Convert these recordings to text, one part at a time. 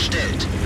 erstellt.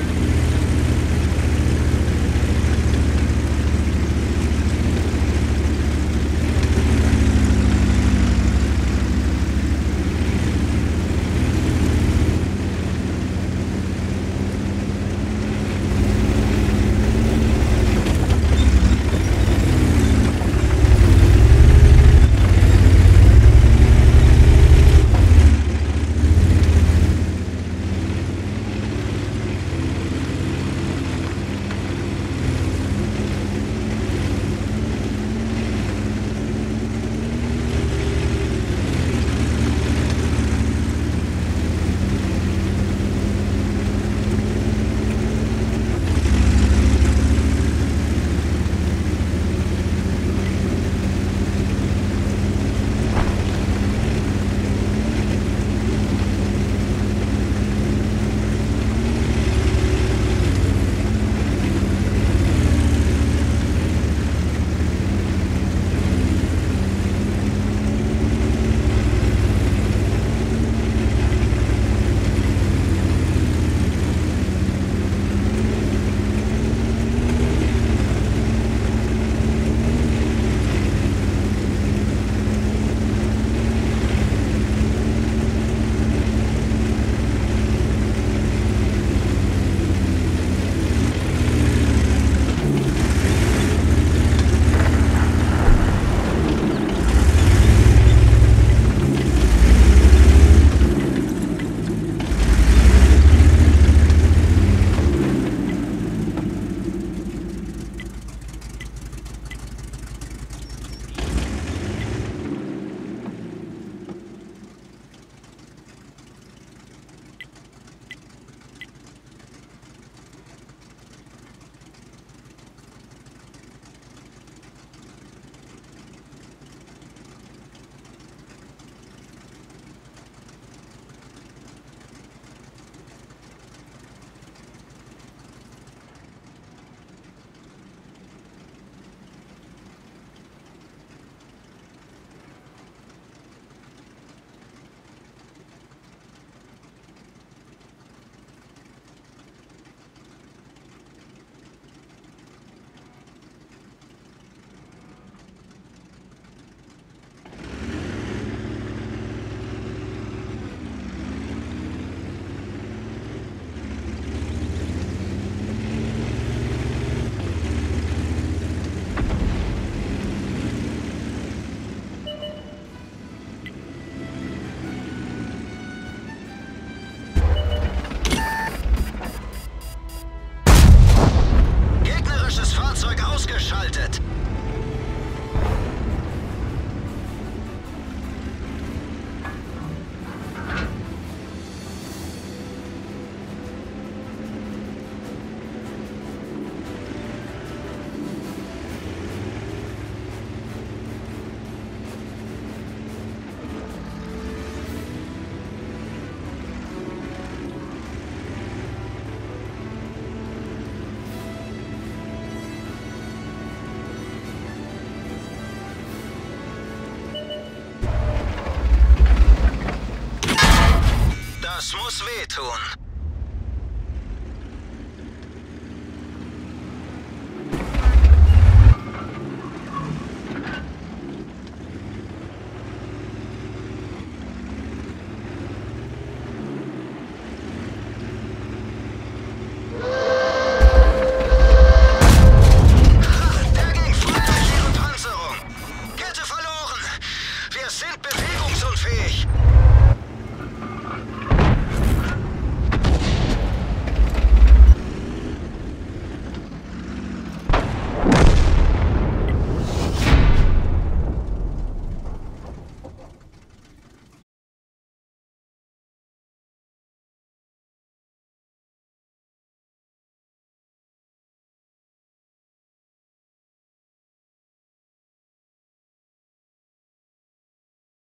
Muss wehtun.